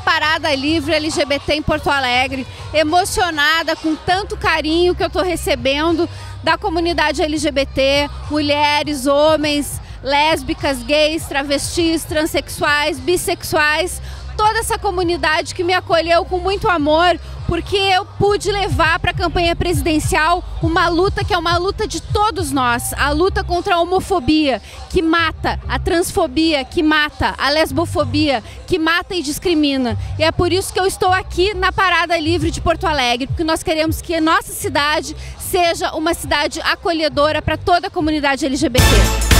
Parada Livre LGBT em Porto Alegre, emocionada com tanto carinho que eu estou recebendo da comunidade LGBT, mulheres, homens, lésbicas, gays, travestis, transexuais, bissexuais, toda essa comunidade que me acolheu com muito amor, porque eu pude levar para a campanha presidencial uma luta que é uma luta de todos nós, a luta contra a homofobia, que mata, a transfobia, que mata, a lesbofobia, que mata e discrimina. E é por isso que eu estou aqui na Parada Livre de Porto Alegre, porque nós queremos que a nossa cidade seja uma cidade acolhedora para toda a comunidade LGBT.